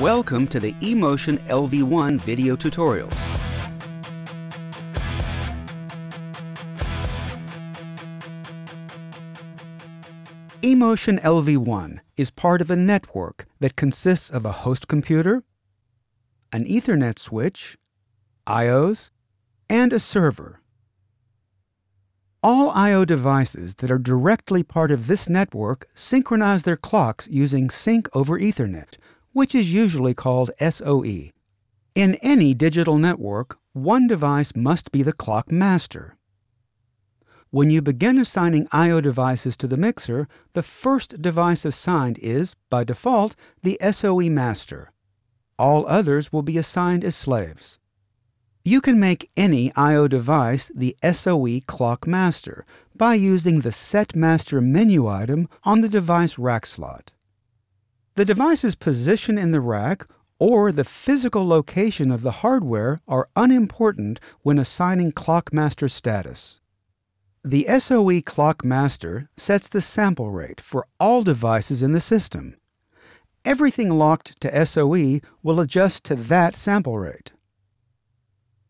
Welcome to the eMotion LV1 video tutorials. eMotion LV1 is part of a network that consists of a host computer, an Ethernet switch, I.O.s, and a server. All I.O. devices that are directly part of this network synchronize their clocks using Sync over Ethernet, which is usually called SOE. In any digital network, one device must be the clock master. When you begin assigning I.O. devices to the mixer, the first device assigned is, by default, the SOE master. All others will be assigned as slaves. You can make any I.O. device the SOE clock master by using the Set Master menu item on the device rack slot. The device's position in the rack or the physical location of the hardware are unimportant when assigning clock master status. The SOE clock master sets the sample rate for all devices in the system. Everything locked to SOE will adjust to that sample rate.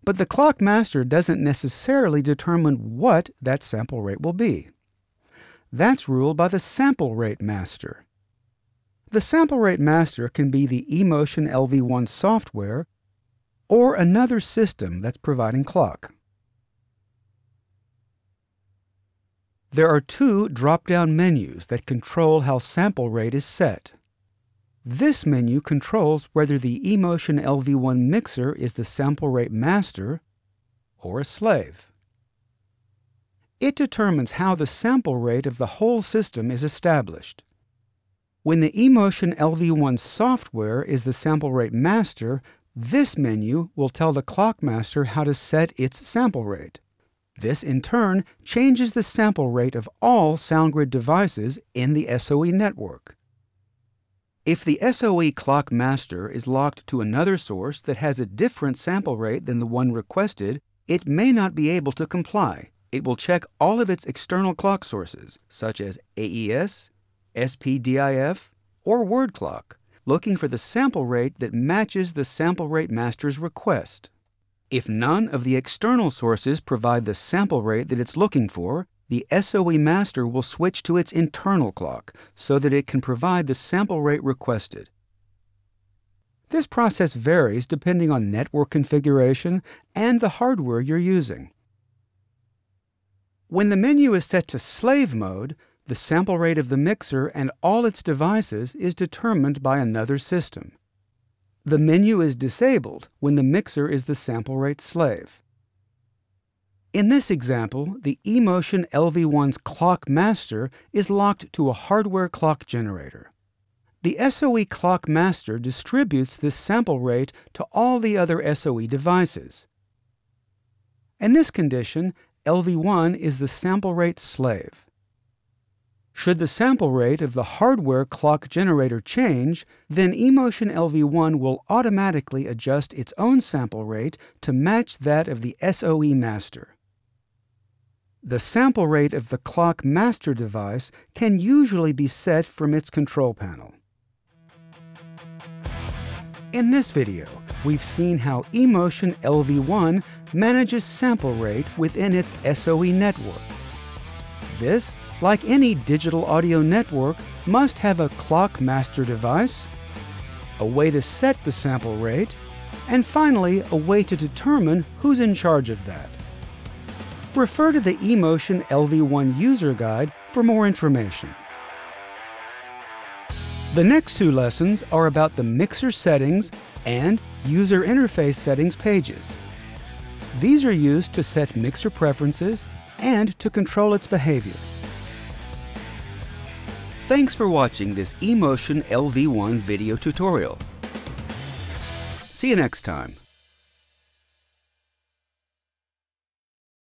But the clock master doesn't necessarily determine what that sample rate will be. That's ruled by the sample rate master. The sample rate master can be the eMotion LV1 software or another system that's providing clock. There are two drop-down menus that control how sample rate is set. This menu controls whether the eMotion LV1 mixer is the sample rate master or a slave. It determines how the sample rate of the whole system is established. When the eMotion LV1 software is the sample rate master, this menu will tell the clock master how to set its sample rate. This, in turn, changes the sample rate of all SoundGrid devices in the SOE network. If the SOE clock master is locked to another source that has a different sample rate than the one requested, it may not be able to comply. It will check all of its external clock sources, such as AES, SPDIF, or word clock, looking for the sample rate that matches the sample rate master's request. If none of the external sources provide the sample rate that it's looking for, the SOE master will switch to its internal clock so that it can provide the sample rate requested. This process varies depending on network configuration and the hardware you're using. When the menu is set to slave mode, the sample rate of the mixer and all its devices is determined by another system. The menu is disabled when the mixer is the sample rate slave. In this example, the eMotion LV1's clock master is locked to a hardware clock generator. The SOE clock master distributes this sample rate to all the other SOE devices. In this condition, LV1 is the sample rate slave. Should the sample rate of the hardware clock generator change, then eMotion LV1 will automatically adjust its own sample rate to match that of the SOE master. The sample rate of the clock master device can usually be set from its control panel. In this video, we've seen how eMotion LV1 manages sample rate within its SOE network. This, like any digital audio network, must have a clock master device, a way to set the sample rate, and finally, a way to determine who's in charge of that refer to the eMotion LV1 user guide for more information. The next two lessons are about the mixer settings and user interface settings pages. These are used to set mixer preferences and to control its behavior. Thanks for watching this eMotion LV1 video tutorial. See you next time.